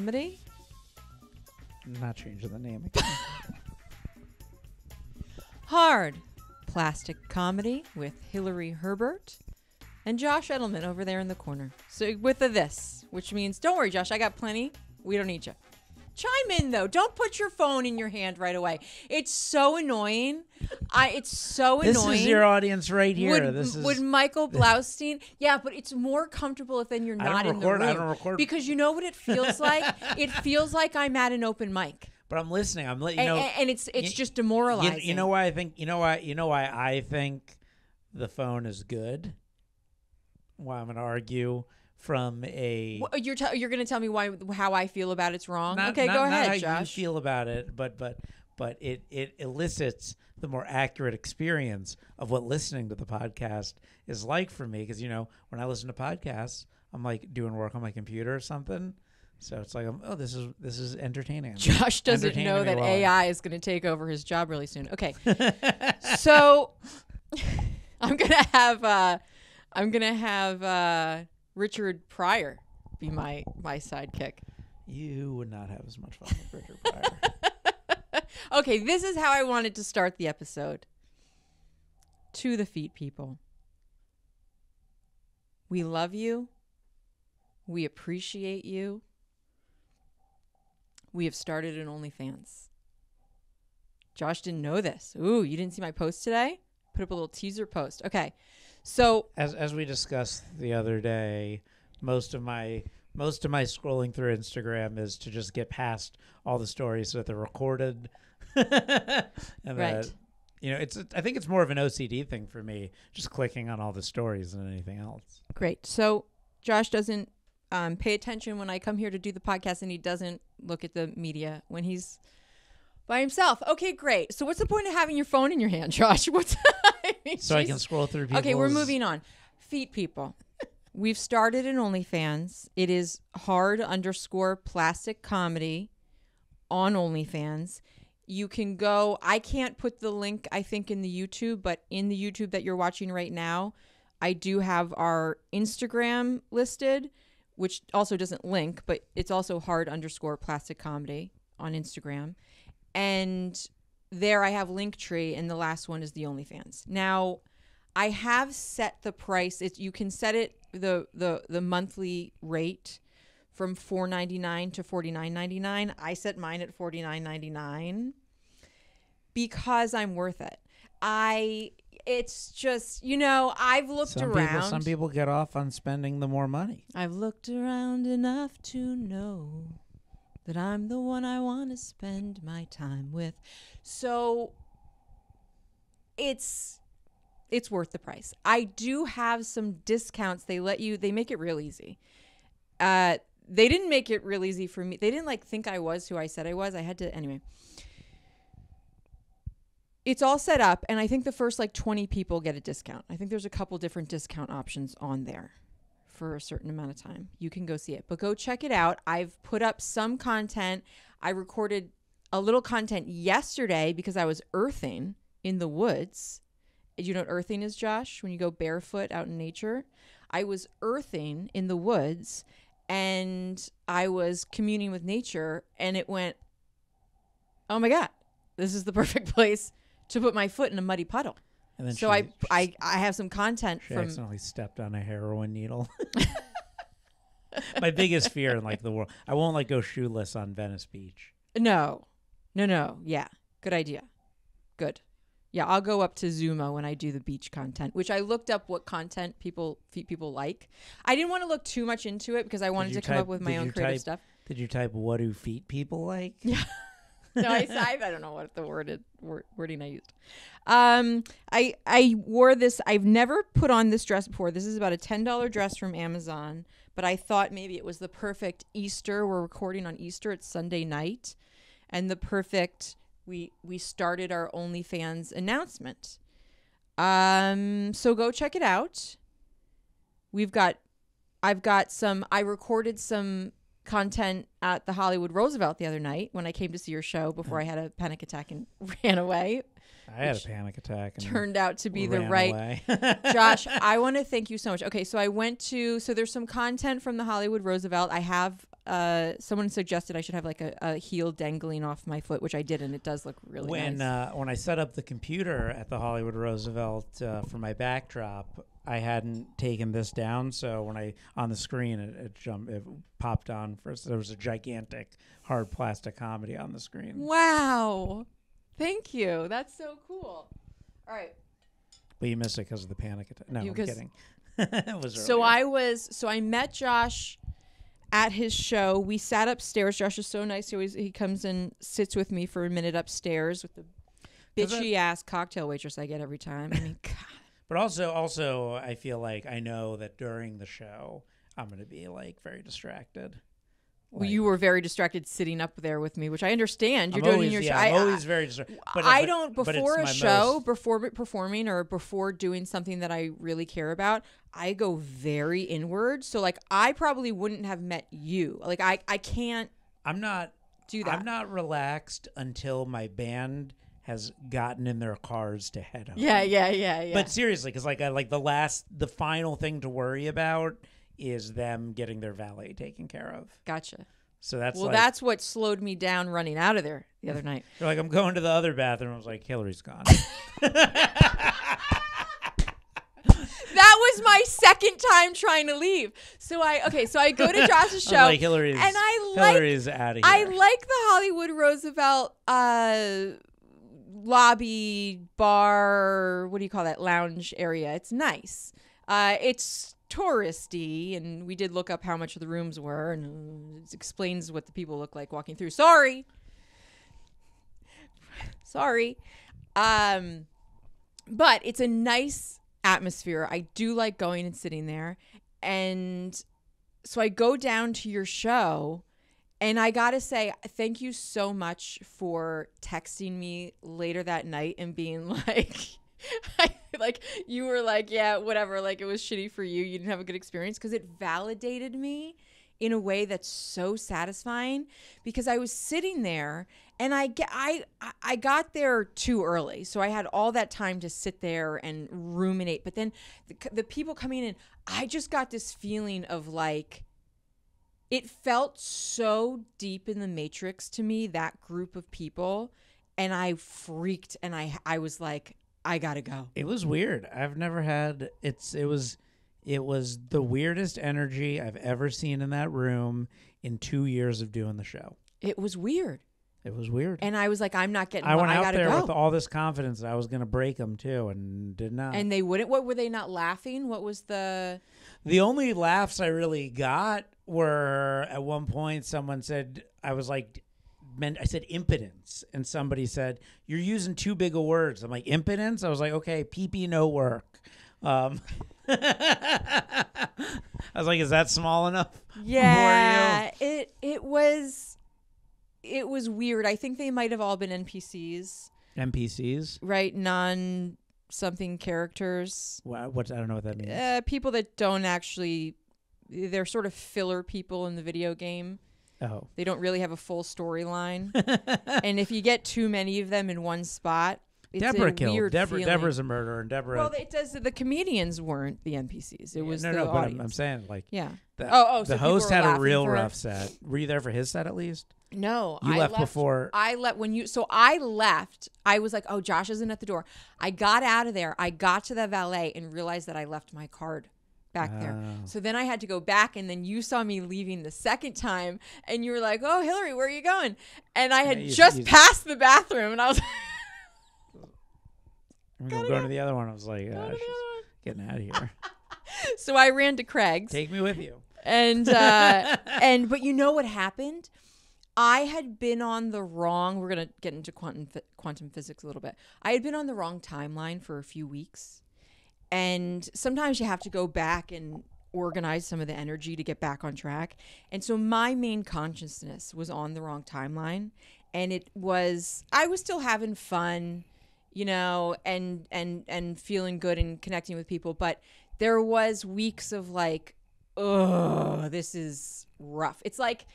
Feet not changing the name again. Hard Plastic Comedy with Hilary Herbert and Josh Edelman over there in the corner. So with the this, which means don't worry, Josh, I got plenty. We don't need you. Chime in though. Don't put your phone in your hand right away. It's so annoying. I it's so this annoying. This is your audience right here. Would, this is would Michael Blaustein? Yeah, but it's more comfortable if then you're I not in record- the I room don't record- because you know what it feels like. it feels like I'm at an open mic, but I'm listening. I'm letting you know. and- and it's it's you- just you, demoralizing. you know why I think you know why you know why I think the phone is good. Why I'm gonna argue from a Wha- You're te- you're gonna tell me why how I feel about it's wrong. not, okay, not- go not ahead, how you feel about it, but but but it it elicits the more accurate experience of what listening to the podcast is like for me. Because you know, when I listen to podcasts, I'm like doing work on my computer or something. So it's like, oh, this is this is entertaining. Josh doesn't know that I'm- AI is going to take over his job really soon. Okay, so I'm gonna have uh, I'm gonna have uh, Richard Pryor be my my sidekick. You would not have as much fun with Richard Pryor. Okay, this is how I wanted to start the episode. To the feet people. We love you. We appreciate you. We have started an OnlyFans. Josh didn't know this. Ooh, you didn't see my post today? Put up a little teaser post. Okay. So, as as we discussed the other day, most of my most of my scrolling through Instagram is to just get past all the stories that they're recorded. and Right. that, you know, it's I think it's more of an OCD thing for me, just clicking on all the stories than anything else. great. So, Josh doesn't um, pay attention when I come here to do the podcast, and he doesn't look at the media when he's by himself. Okay, great. So, what's the point of having your phone in your hand, Josh? What's I mean, So I can scroll through. People's, Okay, we're moving on. Feet people. We've started an OnlyFans. It is hard underscore plastic comedy on OnlyFans. You can go. I can't put the link, I think, in the YouTube, but in the YouTube that you're watching right now, I do have our Instagram listed, which also doesn't link, but it's also hard underscore plastic comedy on Instagram. And there I have Linktree, and the last one is the OnlyFans. Now, I have set the price. It's you can set it the the the monthly rate from four ninety nine to forty nine ninety nine. I set mine at forty nine ninety nine because I'm worth it. I it's just you know I've looked Some around. people, some people get off on spending the more money. I've looked around enough to know that I'm the one I want to spend my time with. So it's it's worth the price. I do have some discounts. They let you they make it real easy. Uh they didn't make it real easy for me. They didn't like think I was who I said I was. I had to anyway. It's all set up and I think the first like 20 people get a discount. I think there's a couple different discount options on there for a certain amount of time. You can go see it, but go check it out. I've put up some content. I recorded a little content yesterday because I was earthing in the woods. You know what earthing is, Josh? When you go barefoot out in nature. I was earthing in the woods and I was communing with nature and it went, oh my God, this is the perfect place to put my foot in a muddy puddle. And then So she, I, she, I, I have some content she from accidentally stepped on a heroin needle. My biggest fear in like the world, I won't like go shoeless on Venice Beach. No, no, no. Yeah, good idea. Good. Yeah, I'll go up to Zuma when I do the beach content, which I looked up what content people feet people like. I didn't want to look too much into it because I wanted to come up with my own creative type- stuff. Did you type what do feet people like? Yeah. no, I, I, I don't know what the word, word wording I used. Um, I I wore this. I've never put on this dress before. This is about a ten dollar dress from Amazon, but I thought maybe it was the perfect Easter. We're recording on Easter. It's Sunday night, and the perfect. We we started our OnlyFans announcement. Um, so go check it out. We've got, I've got some. I recorded some content at the Hollywood Roosevelt the other night when I came to see your show before I had a panic attack and ran away. I had a panic attack and Turned out to be the ran right away. Josh, I want to thank you so much. Okay, so I went to so there's some content from the Hollywood Roosevelt. I have uh, someone suggested I should have like a, a heel dangling off my foot, which I did, and it does look really when nice. uh, when I set up the computer at the Hollywood Roosevelt uh, for my backdrop, I hadn't taken this down, so when I on the screen it, it jumped, it popped on first. There was a gigantic hard plastic comedy on the screen. wow, thank you. That's so cool. All right. But you missed it because of the panic attack. No, You- I'm kidding. it was So earlier. I was so I met Josh at his show. We sat upstairs. Josh is so nice. He always he comes and sits with me for a minute upstairs with the bitchy ass cocktail waitress I get every time. I mean, God. But also, also, I feel like I know that during the show, I'm going to be like very distracted. Well, you were very distracted sitting up there with me, which I understand. You're I'm doing always, your yeah, show. I'm always very distracted. But, I but- don't before a show, most- before performing or before doing something that I really care about, I go very inward. So like I probably wouldn't have met you. Like I I can't I'm not. do that. I'm not relaxed until my band has gotten in their cars to head home. yeah, yeah, yeah, yeah. But seriously, because like I, like the last, the final thing to worry about is them getting their valet taken care of. gotcha. So that's well, like, that's what slowed me down running out of there the other night. They're like, I'm going to the other bathroom. I was like, Hilary's gone. That was my second time trying to leave. So I okay, so I go to Josh's show. like, Hilary's, and I like Hilary's out of here. I like the Hollywood Roosevelt uh, lobby bar. What do you call that lounge area? It's nice. Uh, it's touristy, and we did look up how much the rooms were, and it explains what the people look like walking through. Sorry, sorry. Um, but it's a nice atmosphere. I do like going and sitting there, and so I go down to your show. And I gotta say, thank you so much for texting me later that night and being like, I, like you were like, yeah, whatever. Like it was shitty for you. You didn't have a good experience because it validated me in a way that's so satisfying. Because I was sitting there and I get, I, I- got there too early, so I had all that time to sit there and ruminate. But then the, the people coming in, I just got this feeling of like it felt so deep in the matrix to me that group of people and i freaked and i i was like i gotta go It was weird. I've never had it's it was it was the weirdest energy I've ever seen in that room in 2 years of doing the show. it was weird It was weird. and i was like i'm not getting I went I out there go. with all this confidence that I was going to break them too and did not. and they wouldn't what were they not laughing what was the the only laughs I really got were at one point someone said I was like meant I said impotence and somebody said you're using too big of words. I'm like impotence. I was like okay, pee pee no work. Um, I was like, is that small enough? yeah it it was it was weird i think they might have all been npcs NPCs. right non something characters What, what I don't know what that means. uh, people that don't actually they're sort of filler people in the video game oh, they don't really have a full storyline and if you get too many of them in one spot it's Deborah a killed. Deborah. feeling. Deborah's a murderer, and Deborah. well it does the comedians weren't the npcs it was no, the no. But I'm, I'm saying like yeah the, Oh, oh, the people host had a real rough set. Were you there for his set at least? no You I left before- i left when you so i left i was like oh josh isn't at the door i got out of there i got to the valet and realized that i left my card back there Oh. so then i had to go back and then you saw me leaving the second time and you were like oh hilary where are you going and i had you- just you- passed the bathroom and i was I'm gonna go to the other one. I was like, uh, she's getting out of here. so i ran to craig's. Take me with you. and uh and but you know what happened? I had been on the wrong we're gonna get into quantum quantum physics a little bit. I had been on the wrong timeline for a few weeks. And sometimes you have to go back and organize some of the energy to get back on track. And so my main consciousness was on the wrong timeline. And it was i was still having fun you know and and and feeling good and connecting with people but there was weeks of like oh this is rough it's like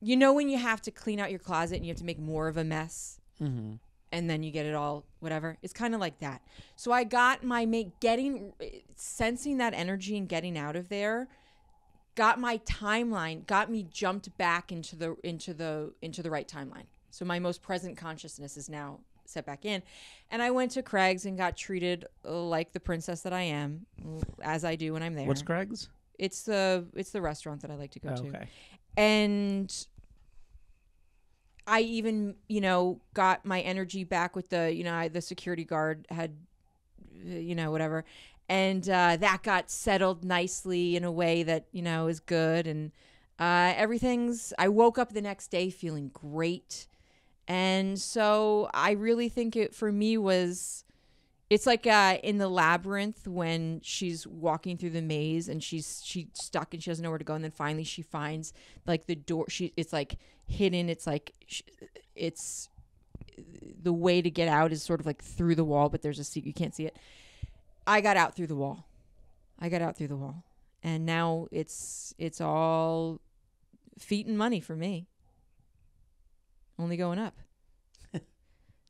you know when you have to clean out your closet and you have to make more of a mess Mm-hmm. and then you get it all whatever it's kind of like that so i got my make getting sensing that energy and getting out of there got my timeline, got me jumped back into the into the into the right timeline. So my most present consciousness is now set back in. And I went to Craig's and got treated uh, like the princess that I am, as I do when I'm there. What's Craig's? It's the it's the restaurant that I like to go Oh, to okay. and I even you know got my energy back with the you know I, the security guard had uh, you know whatever and uh, that got settled nicely in a way that you know is good and uh, everything's I woke up the next day feeling great and so I really think it for me was it's like uh, in the labyrinth when she's walking through the maze and she's she's stuck and she doesn't know where to go. And then finally she finds like the door she it's like hidden. It's like it's the way to get out is sort of like through the wall but there's a seat you can't see it. I got out through the wall. I got out through the wall. And now it's it's all feet and money for me only going up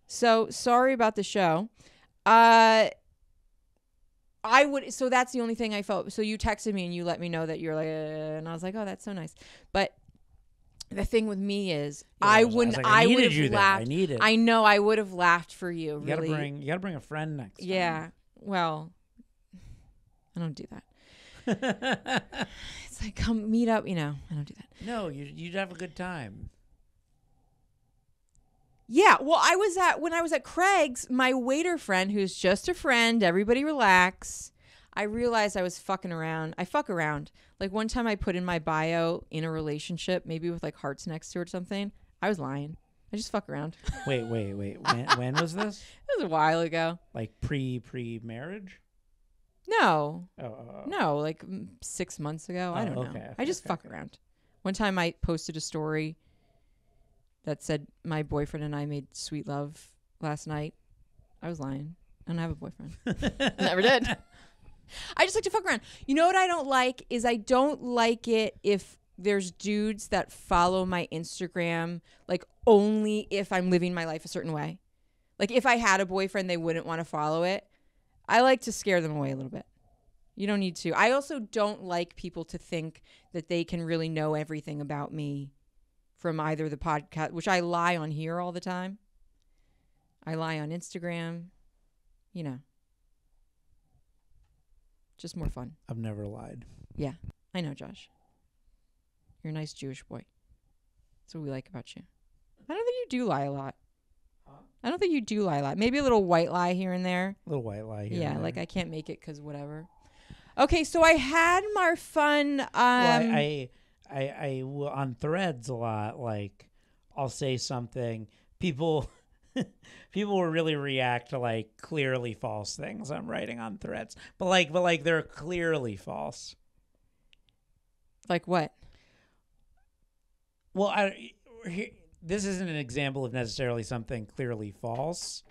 so sorry about the show uh I would so that's the only thing I felt. So you texted me and you let me know that you're like uh, and I was like, "Oh, that's so nice." But the thing with me is Yeah, I was- was wouldn't like, I, would needed have you there. laughed. I need it. I know I would have laughed for you, you gotta really. bring. You gotta bring a friend next. time. yeah. Well, I don't do that. It's like come meet up, you know. I don't do that. no, you you'd have a good time. Yeah, well, I was at when I was at Craig's, my waiter friend, who's just a friend, everybody relax. I realized I was fucking around. I fuck around. Like one time I put in my bio in a relationship, maybe with like hearts next to it or something. I was lying. I just fuck around. Wait, wait, wait. When, when was this? It was a while ago. Like pre pre marriage? No, Oh, oh, oh. no, like six months ago. I Oh, don't know. okay, I just okay, fuck around. One time I posted a story that said my boyfriend and I made sweet love last night. I was lying. And I don't have a boyfriend. Never did. I just like to fuck around. You know what I don't like is I don't like it if there's dudes that follow my Instagram like only if I'm living my life a certain way. Like if I had a boyfriend, they wouldn't want to follow it. I like to scare them away a little bit. You don't need to. I also don't like people to think that they can really know everything about me from either the podcast, which I lie on here all the time. I lie on Instagram. You know, just more fun. I've never lied. Yeah, I know, Josh. You're a nice Jewish boy. That's what we like about you. I don't think you do lie a lot. I don't think you do lie a lot. Maybe a little white lie here and there. A little white lie here. yeah, like. I can't make it because whatever. Okay, so I had my fun. Um, well, I, I, I, I will on threads a lot. Like, I'll say something. People, people will really react to like clearly false things I'm writing on threads. But like, but like they're clearly false. like what? Well, I, he- this isn't an example of necessarily something clearly false,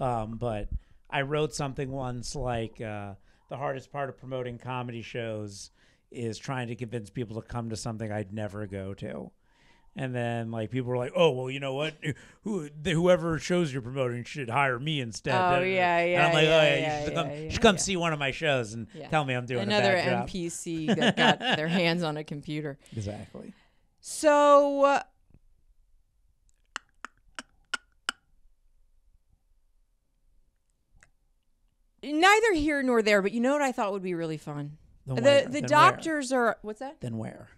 um, but I wrote something once like uh, the hardest part of promoting comedy shows is trying to convince people to come to something I'd never go to. And then, like, people were like, "Oh, well, you know what? Who, the, whoever shows you're promoting should hire me instead." Oh, da. yeah, And yeah, I'm like, yeah, "Oh, yeah, yeah, you should yeah, come, yeah, should come yeah. see one of my shows and Yeah. tell me I'm doing Another a bad job." NPC that got their hands on a computer. Exactly. So uh, neither here nor there, but you know what I thought would be really fun? Then the where? the Then where? doctors are what's that? Then where?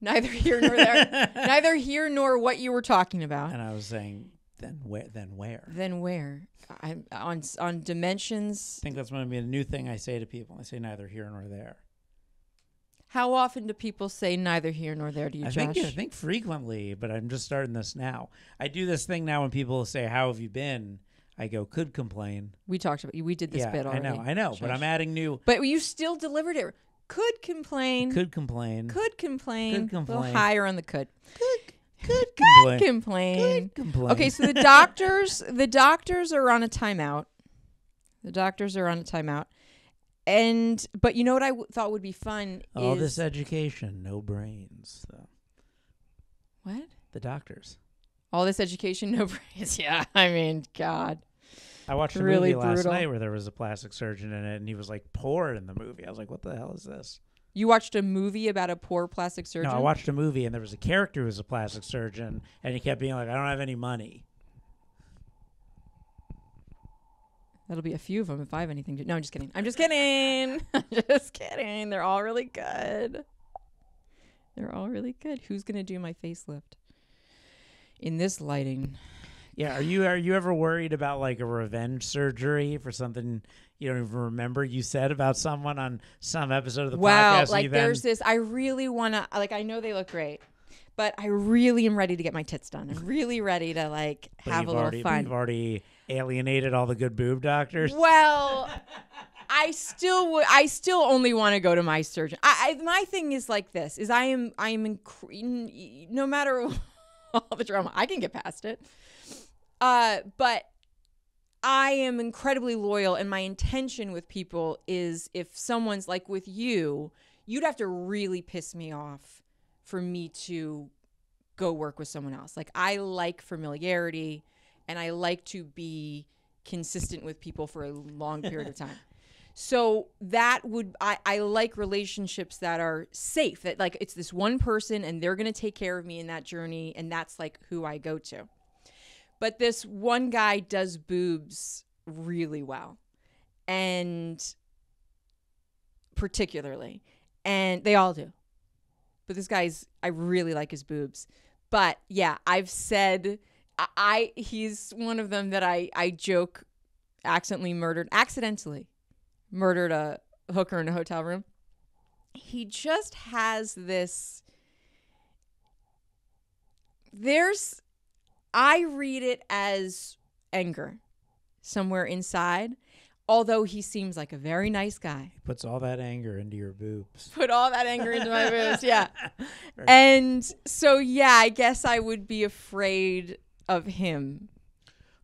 Neither here nor there. neither here nor what you were talking about. And I was saying, then where? Then where? Then where? I'm on on dimensions. I think that's going to be a new thing I say to people. I say neither here nor there. How often do people say neither here nor there to you, I Josh? think I think frequently, but I'm just starting this now. I do this thing now when people say, "How have you been?" I go, "Could complain." we talked about we did this yeah, bit I know, I know, but I'm adding new. But you still delivered it. Could complain. Could complain. Could complain. Could A little complain. higher on the could. could could complain. Complain. Could complain. Okay, so the doctors, the doctors are on a timeout. The doctors are on a timeout, and but you know what I w- thought would be fun all is this education, no brains. So. what? The doctors. All this education, no brains. Yeah, I mean, God. I watched a Really movie last brutal. night where there was a plastic surgeon in it, and he was like poor in the movie. I was like, "What the hell is this?" You watched a movie about a poor plastic surgeon. No, I watched a movie and there was a character who was a plastic surgeon, and he kept being like, "I don't have any money." That'll be a few of them if I have anything to. No, I'm just kidding. I'm just kidding. I'm just kidding. They're all really good. They're all really good. Who's gonna do my facelift? In this lighting, Yeah, are you are you ever worried about like a revenge surgery for something you don't even remember you said about someone on some episode of the wow! podcast? and Like then- there's this. I really wanna. Like I know they look great, but I really am ready to get my tits done. I'm really ready to like have a little already, fun. You've already alienated all the good boob doctors. Well, I still would. I still only want to go to my surgeon. I, I my thing is like this: is I am I am incre- no matter all the drama, I can get past it. Uh, but I am incredibly loyal, and my intention with people is if someone's like with you, you'd have to really piss me off for me to go work with someone else. Like I like familiarity and I like to be consistent with people for a long period of time. So that would I, I like relationships that are safe. That like it's this one person and they're gonna take care of me in that journey and that's like who I go to. But this one guy does boobs really well. And particularly. And they all do. But this guy's I really like his boobs. But yeah, I've said I, he's one of them that I I joke accidentally murdered accidentally murdered a hooker in a hotel room. He just has this there's I read it as anger somewhere inside, although he seems like a very nice guy. He puts all that anger into your boobs. Put all that anger into my boobs, yeah. And so yeah, I guess I would be afraid of him.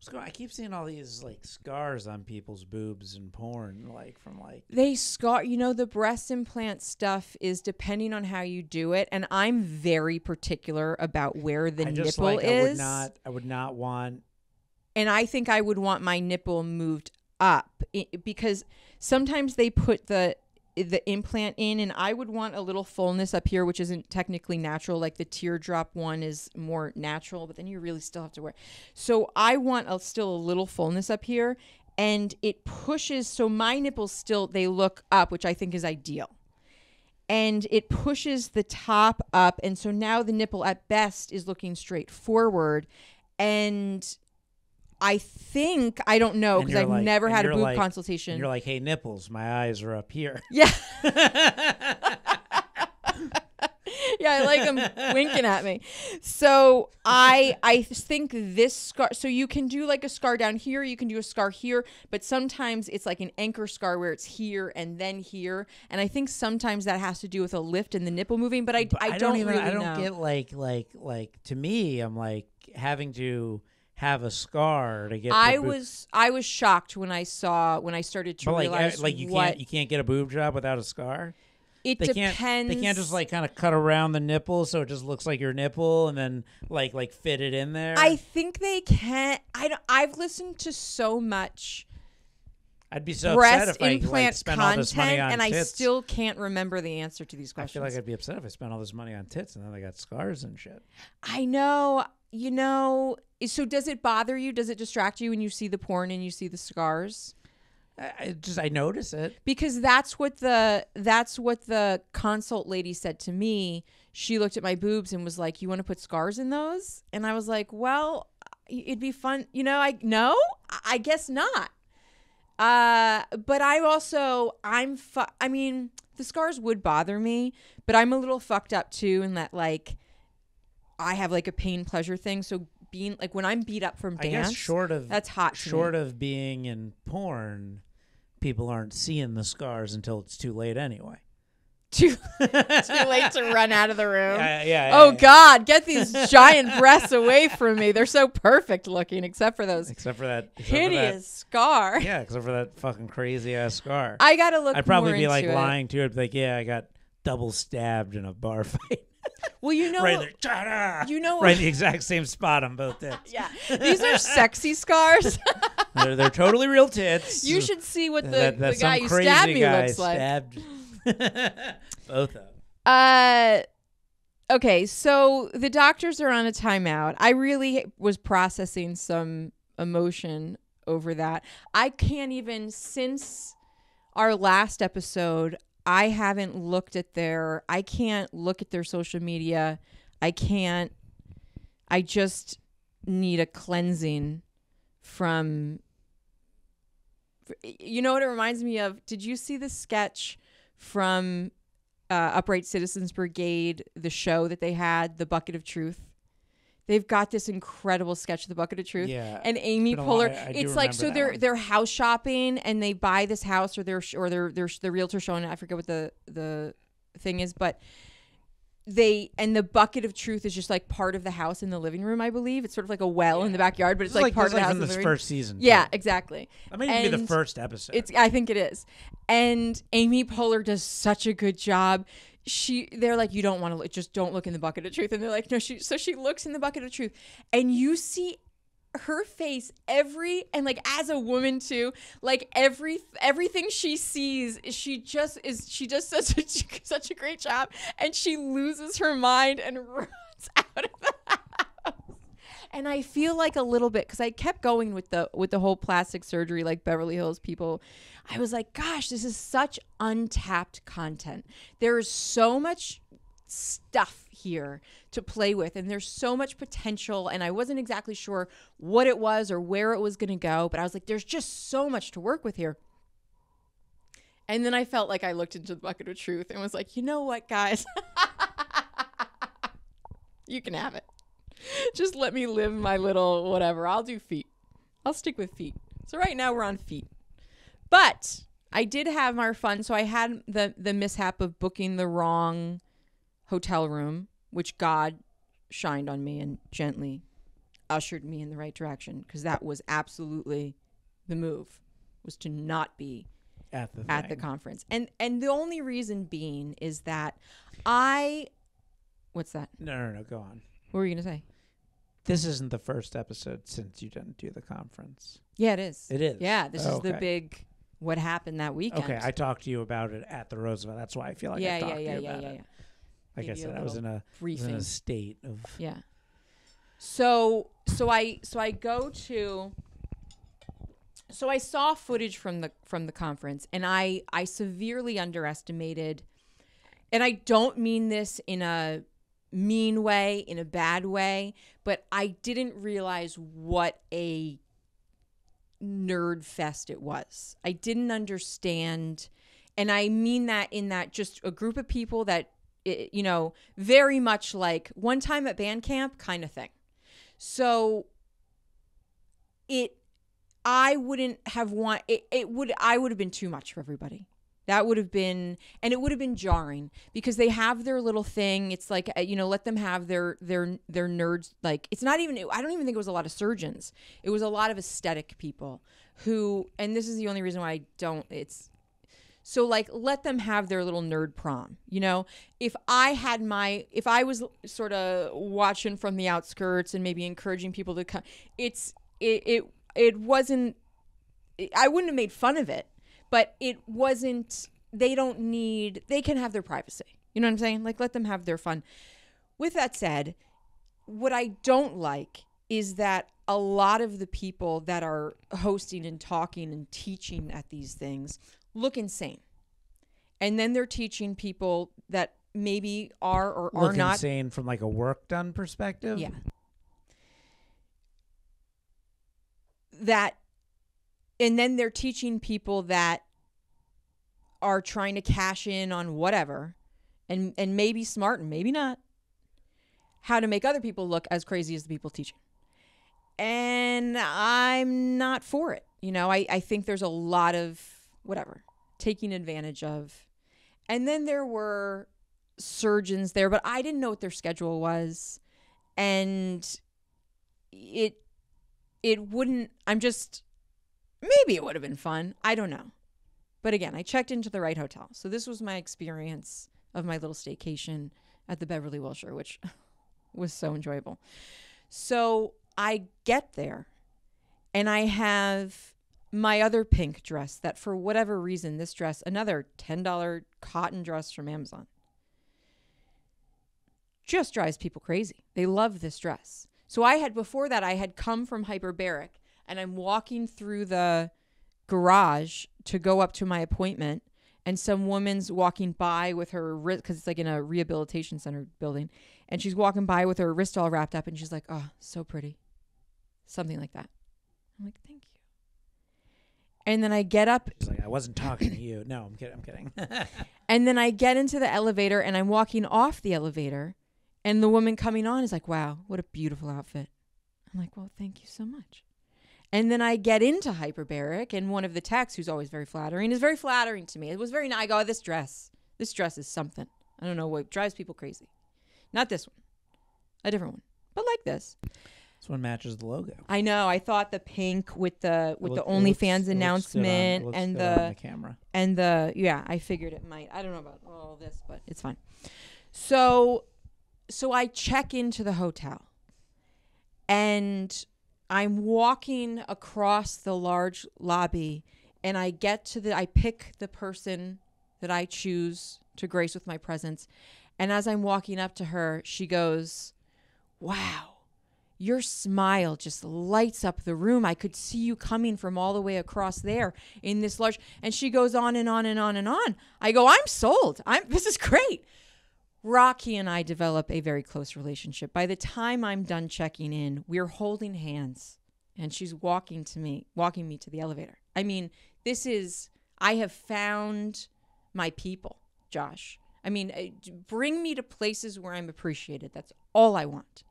What's going- I keep seeing all these like scars on people's boobs in porn, like from like They scar, you know, the breast implant stuff is depending on how you do it, and I'm very particular about where the I just nipple like is. I would not I would not want and I think I would want my nipple moved up because sometimes they put the the implant in and I would want a little fullness up here which isn't technically natural like the teardrop one is more natural but then you really still have to wear so I want a, still a little fullness up here and it pushes so my nipples still they look up which I think is ideal and it pushes the top up and so now the nipple at best is looking straight forward and I think I don't know because I've like- never had a boob like- consultation. you're like, hey nipples, my eyes are up here. yeah, yeah, I like them winking at me. So I I think this scar. So you can do like a scar down here. You can do a scar here, but sometimes it's like an anchor scar where it's here and then here. And I think sometimes that has to do with a lift in the nipple moving. But I But I, don't, even really I don't know. get like like like to me I'm like having to have a scar to get I was I was shocked when I saw when I started to but like realize like you what can't you can't get a boob job without a scar. it They depends. can't they can't just like kind of cut around the nipple so it just looks like your nipple and then like like fit it in there. I think they can. I don't, I've listened to so much I'd be so breast upset if I like, implant this money content, on and I tits. still can't remember the answer to these questions. I feel like I'd be upset if I spent all this money on tits and then they got scars and shit. I know. You know. So does it bother you? Does it distract you when you see the porn and you see the scars? I, just I notice it. because that's what the that's what the consult lady said to me she looked at my boobs and was like you want to put scars in those and i was like well it'd be fun you know i no i guess not uh but i also i'm fu- i mean the scars would bother me but i'm a little fucked up too in that like i have like a pain pleasure thing so being like when i'm beat up from I dance guess short of that's hot short of being in porn, people aren't seeing the scars until it's too late anyway. too, too late to run out of the room Yeah, yeah. Oh yeah. God, get these giant breasts away from me. They're so perfect looking, except for those Except for that except hideous scar. For that, yeah, except for that fucking crazy ass scar. I gotta look. I'd probably be like it. lying to it, like, yeah, I got double stabbed in a bar fight. Well, you know, right there, you know, right in the exact same spot on both tits. yeah, these are sexy scars. They're, they're totally real tits. you should see what the, that, the guy who crazy stabbed me looks like. stabbed. Both of. Them. Uh okay, so the doctors are on a timeout. I really was processing some emotion over that. I can't even since our last episode, I haven't looked at their I can't look at their social media. I can't I just need a cleansing from you know what it reminds me of? Did you see the sketch from uh, Upright Citizens Brigade, the show that they had, The Bucket of Truth? They've got this incredible sketch, of The Bucket of Truth. Yeah. And Amy. Poehler, I- I it's like so they're one. they're house shopping and they buy this house or they're or they're they're the realtor showing. I forget what the the thing is, but they and the bucket of truth is just like part of the house in the living room. I believe it's sort of like a well in the backyard, but it's is like, part of the house from in the first season. Yeah, too. exactly. That may even be the first episode. It's I think it is. And Amy Poehler does such a good job. She they're like you don't want to look just don't look in the bucket of truth. And they're like no she so she looks in the bucket of truth. And you see her face every and like as a woman too like every everything she sees she just is she does such a such a great job and she loses her mind and runs out of the house and I feel like a little bit because I kept going with the with the whole plastic surgery, like Beverly Hills people. I was like, gosh, this is such untapped content. There is so much stuff here to play with, and there's so much potential. And I wasn't exactly sure what it was or where it was going to go, but I was like, there's just so much to work with here. And then I felt like I looked into the bucket of truth and was like, you know what, guys? you can have it just let me live my little whatever. I'll do feet. I'll stick with feet. So right now we're on feet. But I did have our fun. So I had the the mishap of booking the wrong hotel room, which God shined on me and gently ushered me in the right direction because that was absolutely the move was to not be at the at the conference. And and the only reason being is that I what's that? No, no, no. Go on. What were you going to say? This isn't the first episode since you didn't do the conference. Yeah, it is. It is. Yeah, this is the Okay. big what happened that weekend. Okay, I talked to you about it at the Roosevelt. That's why I feel like yeah, I talked yeah, to you yeah, about yeah, it. yeah. Like I Gave you a said, I was in a was in Briefing. a state of Yeah. So so I so I go to so I saw footage from the from the conference and I I severely underestimated and I don't mean this in a mean way, in a bad way, but I didn't realize what a nerd fest it was. I didn't understand and I mean that in that just a group of people that you know, very much like one time at band camp kind of thing. So it I wouldn't have want it, it would I would have been too much for everybody. That would have been and it would have been jarring because they have their little thing. It's like uh, you know, let them have their their their nerds like it's not even I don't even think it was a lot of surgeons. It was a lot of aesthetic people who and this is the only reason why I don't it's so like let them have their little nerd prom. You know, if I had my if I was sort of watching from the outskirts and maybe encouraging people to come, it's it it it wasn't. I wouldn't have made fun of it, but it wasn't. They don't need. They can have their privacy. You know what I'm saying? Like let them have their fun. With that said, what I don't like is that a lot of the people that are hosting and talking and teaching at these things look insane. And then they're teaching people that maybe are or are look not insane from like a work done perspective. yeah. That, and then they're teaching people that are trying to cash in on whatever, and and maybe smart and maybe not, how to make other people look as crazy as the people teaching. And I'm not for it. You know, I, I think there's a lot of whatever taking advantage of. And then there were surgeons there, but I didn't know what their schedule was. And it it wouldn't I'm just maybe it would have been fun. I don't know. But again, I checked into the right hotel. So this was my experience of my little staycation at the Beverly Wilshire, which was so enjoyable. So I get there and I have my other pink dress that for whatever reason this dress another $10 cotton dress from Amazon just drives people crazy. They love this dress. So I had before that I had come from hyperbaric and I'm walking through the garage to go up to my appointment and some woman's walking by with her wrist because it's like in a rehabilitation center building and she's walking by with her wrist all wrapped up and she's like oh so pretty something like that i'm like thank you and then i get up She's like, I wasn't talking to you. No, I'm kidding. I'm kidding. and then i get into the elevator and i'm walking off the elevator and the woman coming on is like wow what a beautiful outfit i'm like well thank you so much and then I get into hyperbaric, and one of the techs, who's always very flattering, is very flattering to me. It was very nice. I go, oh, this dress, this dress is something. I don't know what drives people crazy. Not this one, a different one, but like this. this one matches the logo. I know. I thought the pink with the with It the OnlyFans good on- announcement and the the camera. and the yeah i figured it might i don't know about all this but it's fine so so i check into the hotel and i'm walking across the large lobby and i get to the i pick the person that i choose to grace with my presence and as i'm walking up to her she goes wow your smile just lights up the room. I could see you coming from all the way across there in this large and she goes on and on and on and on. I go, "I'm sold. I'm this is great." Rocky and I develop a very close relationship. By the time I'm done checking in, we're holding hands and she's walking to me, walking me to the elevator. I mean, this is I have found my people, Josh. I mean, uh, bring me to places where I'm appreciated. That's all I want.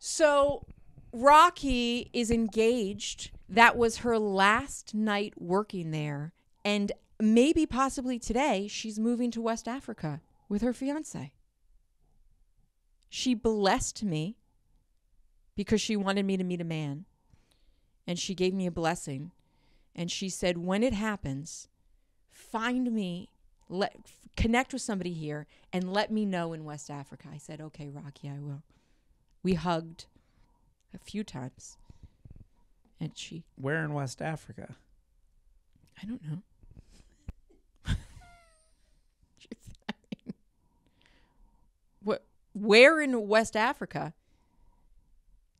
So Rocky is engaged. That was her last night working there. And maybe possibly today, she's moving to West Africa with her fiance. She blessed me because she wanted me to meet a man. And she gave me a blessing. And she said, when it happens, find me, let connect with somebody here, and let me know in West Africa. I said, okay, Rocky, I will. We hugged a few times. And she, Where in West Africa? I don't know. I mean, what? Where in West Africa?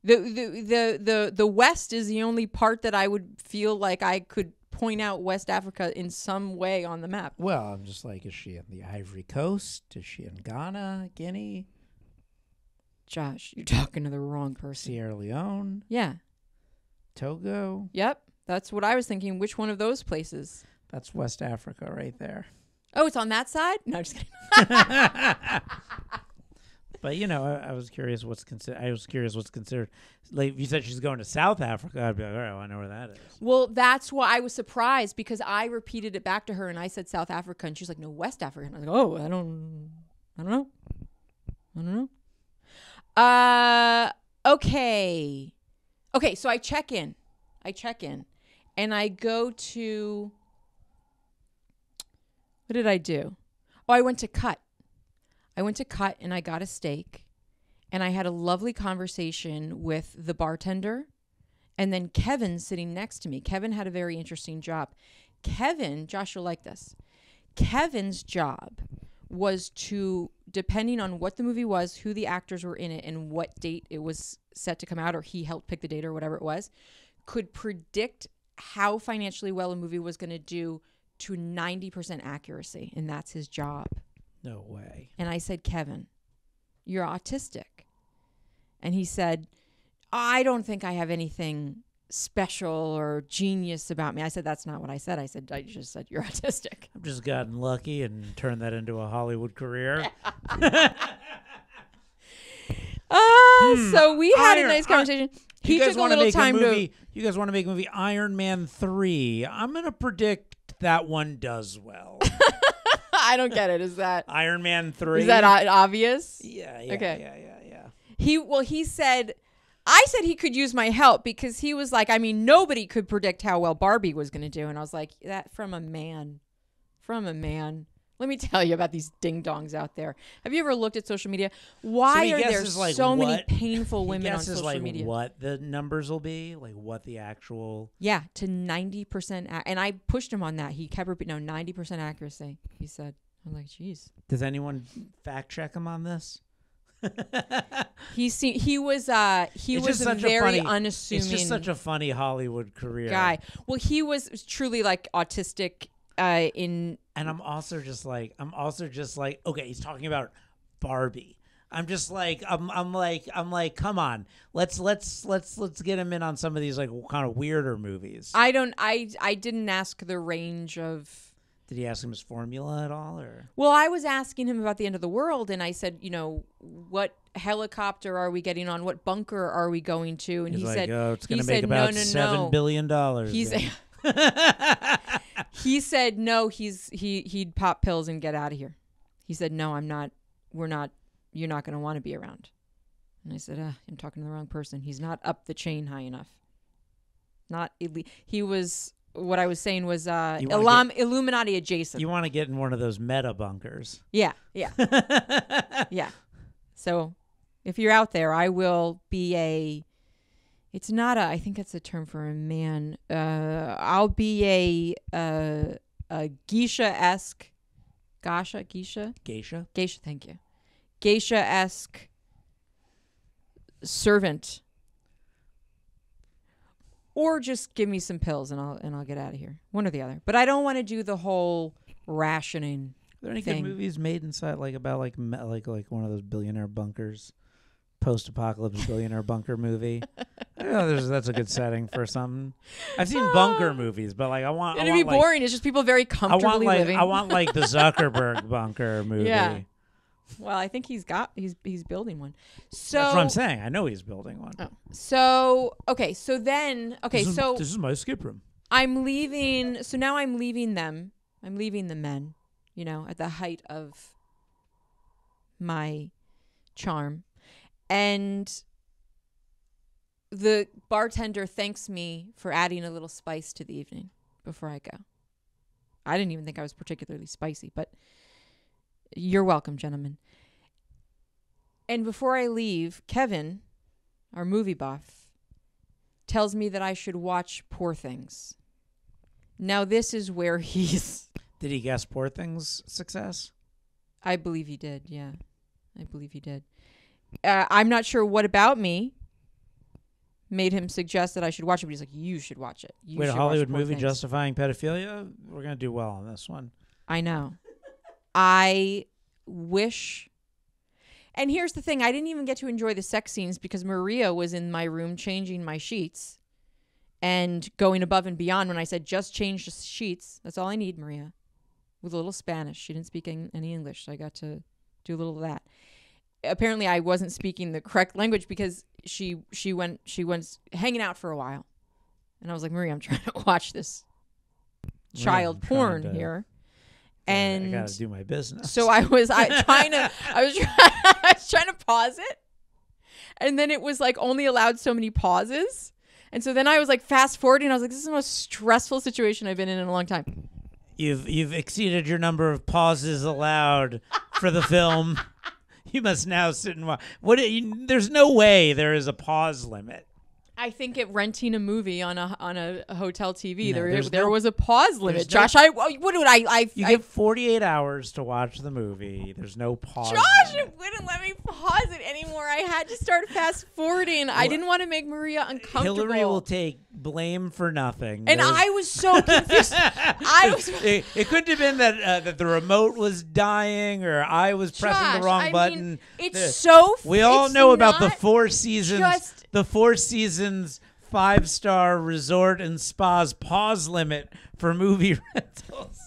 The, the the the the West is the only part that I would feel like I could point out West Africa in some way on the map. Well, I'm just like, is she in the Ivory Coast? Is she in Ghana, Guinea, Josh, you're talking to the wrong person. Sierra Leone, Yeah. Togo? Yep. That's what I was thinking. Which one of those places? That's West Africa right there. Oh, it's on that side? No, just kidding. But you know, I, I was curious what's considered. I was curious what's considered. Like you said she's going to South Africa, I'd be like, all right, I know where that is. Well, that's why I was surprised because I repeated it back to her and I said South Africa and she's like, no, West Africa. And I was like, oh, I don't, I don't know. I don't know. Uh, okay. Okay. So I check in. I check in and I go to, what did I do? Oh, I went to cut. I went to cut and I got a steak and I had a lovely conversation with the bartender and then Kevin sitting next to me. Kevin had a very interesting job. Kevin, Josh, you'll like this. Kevin's job was to, depending on what the movie was, who the actors were in it, and what date it was set to come out, or he helped pick the date or whatever it was, could predict how financially well a movie was going to do to 90% accuracy. And that's his job. No way. And I said, Kevin, you're autistic. And he said, I don't think I have anything special or genius about me. I said, That's not what I said. I said, I just said, You're autistic. I've just gotten lucky and turned that into a Hollywood career. Ah, so we had a nice conversation. you He guys took a little make time movie, You guys want to make a movie Iron Man three? I'm gonna predict that one does well. I don't get it. Is that Iron Man three. is that obvious? Yeah. Yeah. Okay. Yeah. Yeah. Yeah. He well, he said. I said he could use my help because he was like, I mean, nobody could predict how well Barbie was going to do, and I was like, that from a man, from a man. Let me tell you about these ding dongs out there. Have you ever looked at social media? Why he are there like, so many what- painful He women on social like media? what the numbers will be, like what the actual. Yeah, to ninety percent, and I pushed him on that. He kept repeating, "No, ninety percent accuracy." He said, "I'm like, jeez." Does anyone fact check him on this? He seemed he was uh he It's was just a such a very funny- unassuming It's just such a funny Hollywood career guy. Well, he was truly like autistic uh in And I'm also just like, I'm also just like, okay, he's talking about Barbie. I'm just like, I'm, I'm like, I'm like, come on, let's, let's, let's, let's get him in on some of these like kind of weirder movies. I don't I I didn't ask the range of Did he ask him his formula at all, or Well, I was asking him about the end of the world, and I said, you know, what helicopter are we getting on? What bunker are we going to? And he's he like, said, oh, it's gonna make said, about no, no, seven no. billion dollars. He's yeah. he said no. He's he he'd pop pills and get out of here. He said, no, I'm not. We're not. You're not going to want to be around. And I said, ah, I'm talking to the wrong person. He's not up the chain high enough. Not elite. He was. What I was saying was uh, wanna Illuminati adjacent. you want to get in one of those meta bunkers. yeah, yeah. yeah. So if you're out there, I will be a. It's not a. I think that's a term for a man. Uh, I'll be a uh, a geisha esque, gasha geisha Geisha. geisha. Thank you, geisha esque servant. Or just give me some pills and I'll and I'll get out of here. One or the other. But I don't want to do the whole rationing. Are there any thing. good movies made inside like about like me- like like one of those billionaire bunkers, post-apocalypse billionaire bunker movie? I know there's that's a good setting for something. I've seen uh, bunker movies, but like I want It'd be want, like, boring. it's just people very I comfortably want like living. I want like the Zuckerberg bunker movie. Yeah. Well, I think he's got he's he's building one. So That's what I'm saying. I know he's building one. Oh. So okay, so then okay, This is- so this is my skip room. I'm leaving. So now I'm leaving them. I'm leaving the men. You know, at the height of my charm, and the bartender thanks me for adding a little spice to the evening before I go. I didn't even think I was particularly spicy, but you're welcome, gentlemen. And before I leave, Kevin, our movie buff, tells me that I should watch Poor Things. Now, this is where he's. Did he guess Poor Things success? I believe he did, yeah. I believe he did. Uh, I'm not sure what about me made him suggest that I should watch it, but he's like, you should watch it. You Wait, a should watch Hollywood Poor movie Things." justifying pedophilia? We're gonna do well on this one. I know. I wish. And here's the thing I didn't even get to enjoy the sex scenes because Maria was in my room changing my sheets and going above and beyond when I said, just change the sheets. That's all I need, Maria. With a little Spanish. She didn't speak en- any English, so I got to do a little of that. Apparently, I wasn't speaking the correct language because she she went she went hanging out for a while, and I was like, Marie, I'm trying to watch this child I'm porn to- here, I and gotta do my business. so I was I trying to I was trying, I was trying to pause it, and then it was like only allowed so many pauses, and so then I was like fast forwarding. I was like, this is the most stressful situation I've been in in a long time. You've you've exceeded your number of pauses allowed for the film. You must now sit and watch. What? You, there's no way there is a pause limit. I think at renting a movie on a on a hotel TV, No, there there no- was a pause limit. no- Josh, I what would I I, You I get 48 hours to watch the movie. There's no pause. Josh limit. it wouldn't let me pause it anymore. I had to start fast forwarding. I didn't want to make Maria uncomfortable. Hilary will take blame for nothing. and There's- I was so confused. I was it, it couldn't have been that uh, that the remote was dying or I was pressing Josh, the wrong I mean, button. it's The- so. we all know about the Four Seasons, the Four Seasons five star resort and spas pause limit for movie rentals.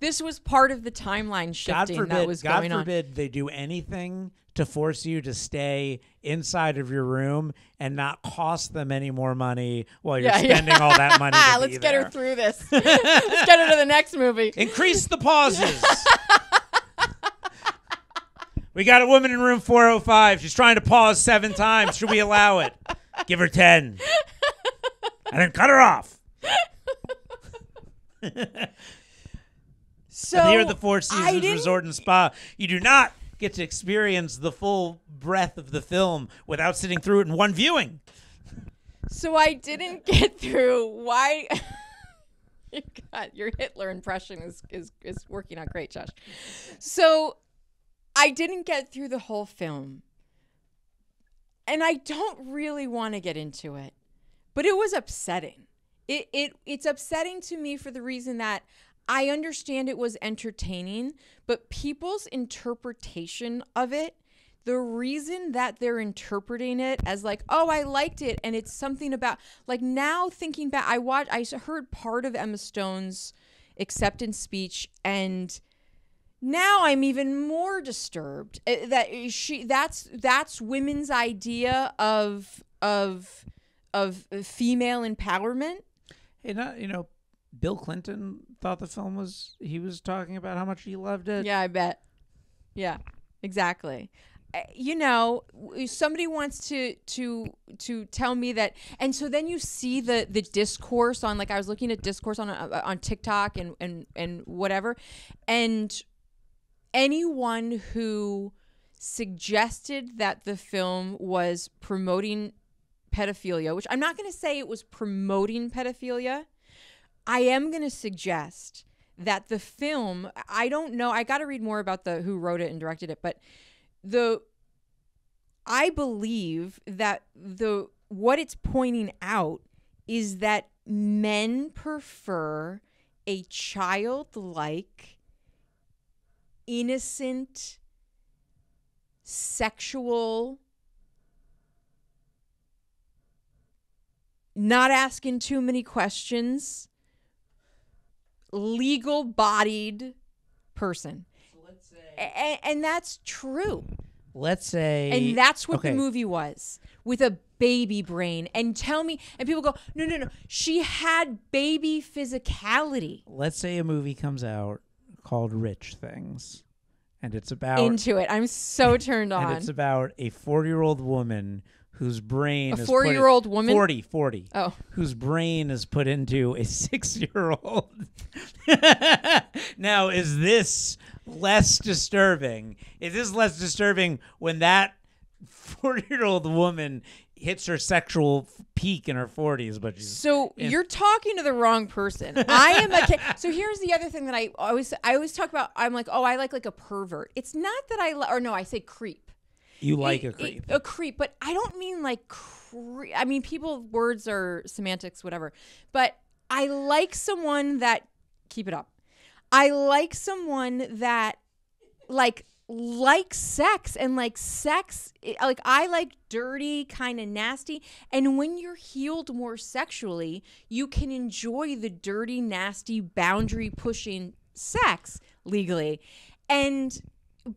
This was part of the timeline God shifting forbid, that was God going on. God forbid they do anything to force you to stay inside of your room and not cost them any more money while you're Yeah, yeah. spending all that money. Let's get there. her through this. Let's get her to the next movie. Increase the pauses. We got a woman in room 405. She's trying to pause seven times. Should we allow it? Give her 10. And then cut her off. So and here at the Four Seasons Resort and Spa, you do not get to experience the full breadth of the film without sitting through it in one viewing. So I didn't get through why. God, your Hitler impression is, is is working out great, Josh. So I didn't get through the whole film, and I don't really want to get into it, but it was upsetting. It it it's upsetting to me for the reason that I understand it was entertaining, but people's interpretation of it the reason that they're interpreting it as like oh i liked it and it's something about like now thinking back i watched i heard part of emma stone's acceptance speech and now i'm even more disturbed eh, that she that's that's women's idea of of of female empowerment Hey, not, you know, Bill Clinton thought the film was. He was talking about how much he loved it. Yeah, I bet. Yeah, exactly. Uh, You know, somebody wants to to to tell me that, and so then you see the the discourse on like I was looking at discourse on uh, on TikTok and and and whatever, and anyone who suggested that the film was promoting pedophilia, which I'm not going to say it was promoting pedophilia. I am going to suggest that the film, I don't know, I got to read more about the who wrote it and directed it, but the I believe that the what it's pointing out is that men prefer a childlike innocent sexual not asking too many questions legal bodied person A- and that's true Let's say. and that's what okay. the movie was with a baby brain and tell me and people go no no no she had baby physicality Let's say a movie comes out called Rich Things, and it's about into it i'm so turned and on it's about a forty-year-old woman whose brain A is put in- four-year-old woman? 40, 40, oh whose brain is put into a six-year-old. now, is this less disturbing? Is this less disturbing when that forty-year-old woman hits her sexual peak in her forties, but she's So you're talking to the wrong person. I am a kid. So here's the other thing that I always I always talk about. I'm like, oh, I like like a pervert. It's not that I li- or no, I say creep. you like It- a creep. it- a creep, but I don't mean like creep. I mean, people words are semantics, whatever. But I like someone that keep it up. I like someone that like likes sex and like sex eh, like I like dirty kind of nasty and when you're healed more sexually you can enjoy the dirty nasty boundary pushing sex legally. And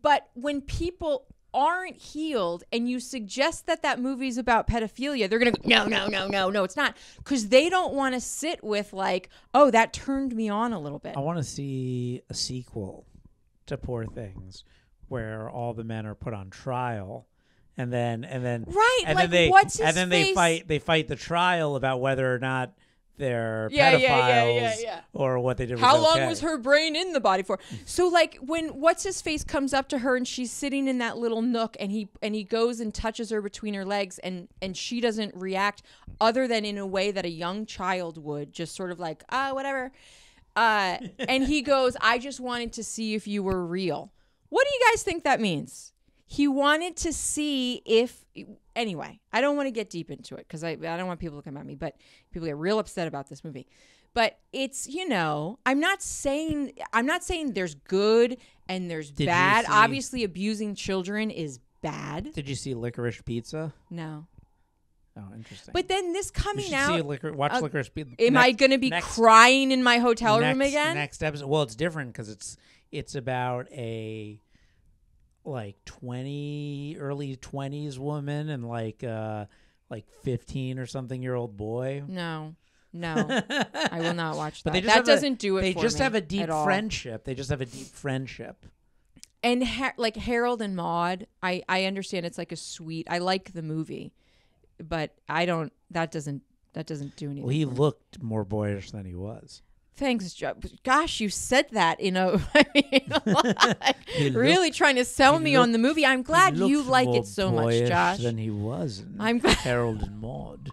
but when people aren't healed and you suggest that that movie's about pedophilia they're gonna go no no no no no it's not. Because they don't want to sit with like oh that turned me on a little bit. I want to see a sequel to Poor Things, where all the men are put on trial, and then and then Right, and like, then they what's his and then they fight they fight the trial about whether or not they're Yeah, pedophiles yeah, yeah, yeah, or what they did. How long okay. was her brain in the body for? So like when what's his face comes up to her and she's sitting in that little nook and he and he goes and touches her between her legs and and she doesn't react other than in a way that a young child would, just sort of like, ah, whatever. Uh and he goes, "I just wanted to see if you were real." What do you guys think that means? He wanted to see if anyway, I don't want to get deep into it cuz I I don't want people to come at me, but people get real upset about this movie but it's you know i'm not saying i'm not saying there's good and there's Did you bad see- obviously abusing children is bad Did you see Licorice Pizza? no Oh, interesting. but then this you coming should out see licor- watch uh, Licorice Pizza. am i going to be crying in my hotel room next, again Next episode. Well, it's different because it's it's about a like twenty early twenties woman and like uh like fifteen or something year old boy. no no i will not watch that But that doesn't do it They just have a deep friendship. They just have a deep friendship. and ha- like harold and maude i i understand it's like a sweet i like the movie but i don't that doesn't that doesn't do anything Well, he looked more boyish than he was. Thanks, Joe. Gosh, you said that in a I mean, like, really trying to sell me on the movie. I'm glad you like it so much, Josh. Than he was in I'm glad- Harold and Maude.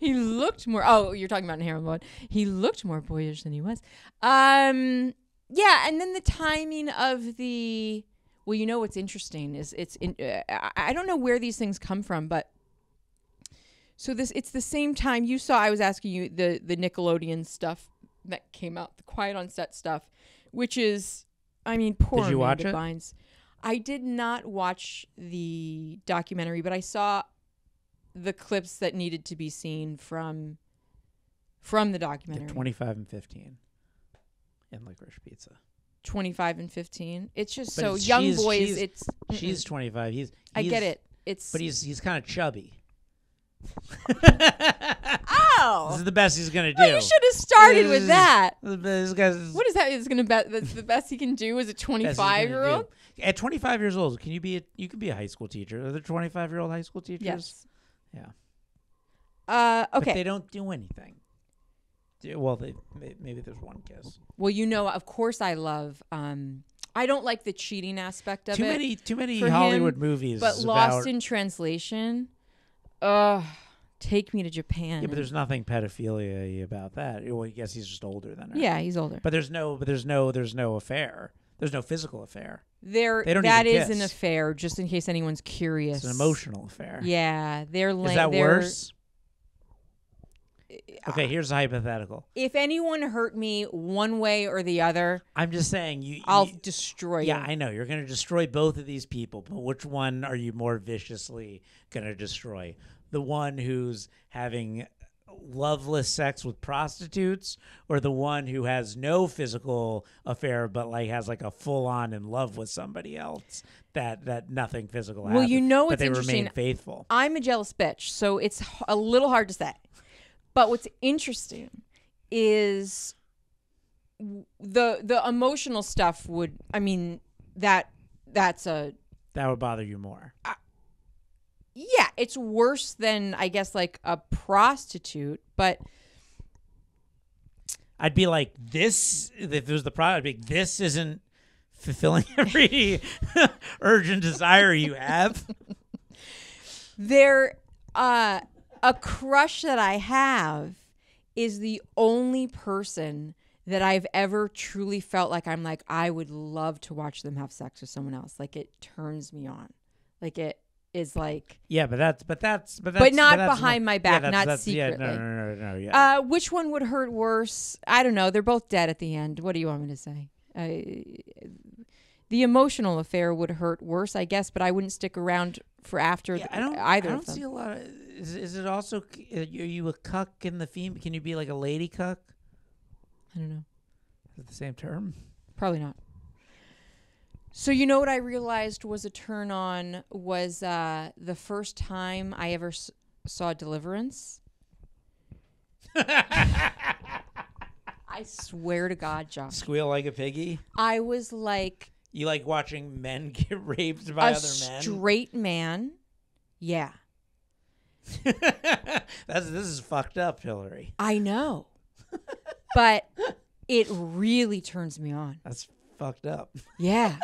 he looked more. Oh, you're talking about Harold Maude. He looked more boyish than he was. Um, yeah, and then the timing of the. Well, you know what's interesting is it's. In, uh, I don't know where these things come from, but. So this it's the same time you saw. I was asking you the the Nickelodeon stuff that came out, the Quiet on Set stuff, which is, I mean, poor Did you watch it? Bynes. I did not watch the documentary, but I saw the clips that needed to be seen from from the Yeah, documentary. 25 and 15 in Licorice Pizza. 25 and 15. It's just But so it's- young she's- boys she's- it's She's mm-mm. 25. He's, I get it. It's But he's he's kind of chubby. Oh. This is the best he's gonna do. Well, you should have started with that. This guy's What is that? Is going to bet that's the best he can do as a best he's gonna 25 year old? do. At 25 years old, can you be a you can be a high school teacher? Are there 25 year old high school teachers? Yes. Yeah. Uh, But okay. they don't do anything. Well, they maybe there's one kiss. Well, you know, of course, I love. Um, I don't like the cheating aspect of Too it, many too many Hollywood him, movies. but Lost in Translation. Ugh, take me to Japan. Yeah, but there's nothing pedophilia about that. Well, I guess he's just older than her. yeah, he's older. But there's no but there's no there's no affair. There's no physical affair. There, They don't that even is an affair. Just in case anyone's curious, It's an emotional affair. Yeah, they're like Is that they're- worse? Okay, here's a hypothetical. If anyone hurt me one way or the other, I'm just saying you. I'll you- destroy yeah, you. I know you're going to destroy both of these people, but which one are you more viciously going to destroy? The one who's having loveless sex with prostitutes, or the one who has no physical affair but like has like a full on in love with somebody else that that nothing physical. Well, you know but what's they interesting? remain faithful. I'm a jealous bitch, so it's a little hard to say. But what's interesting is the the emotional stuff would I mean that that's a That would bother you more. yeah, it's worse than I guess like a prostitute, but I'd be like, this, if it was the product, I'd be like, this isn't fulfilling every urgent desire you have. there uh a crush that I have is the only person that I've ever truly felt like I'm like I would love to watch them have sex with someone else. Like it turns me on. Like it is like Yeah, but that's, but that's, but that's, but not that's behind my yeah, back, that's- not that's- secretly. Yeah, no, no, no, no, no, yeah. Uh, which one would hurt worse? I don't know. They're both dead at the end. What do you want me to say? Uh, the emotional affair would hurt worse, I guess, but I wouldn't stick around for after yeah, th- I don't, either I don't see a lot of. Is, is it also? Are you a cuck in the theme? Can you be like a lady cuck? I don't know. Is it the same term? Probably not. So you know what I realized was a turn on was uh, the first time I ever s- saw Deliverance. I swear to God, Josh, Squeal like a piggy. I was like You like watching men get raped by a other men? straight man. Yeah, That's this is fucked up, Hilary. I know, but it really turns me on. That's fucked up. Yeah.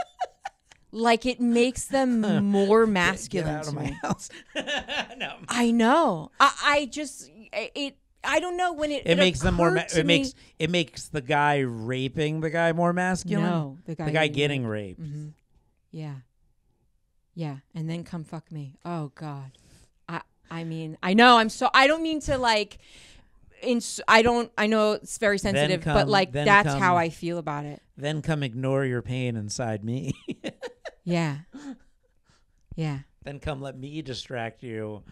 Like it makes them more masculine. Get out of my me. house. no. I know. I, I just it. I don't know when it. It, makes them more. Ma- it makes it makes the guy raping the guy more masculine. no the guy. the guy getting raped. hmm Yeah. Yeah, and then come fuck me. Oh God. I mean I know I'm so I don't mean to like. In, I don't. I know it's very sensitive, but like that's come- how I feel about it. Then come ignore your pain inside me. Yeah. Yeah. then come let me distract you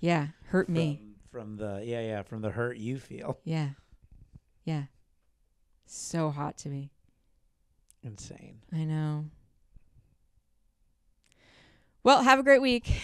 Yeah. Hurt me. from, from the yeah yeah from the hurt you feel. Yeah. Yeah. So hot to me. Insane. I know. Well, have a great week.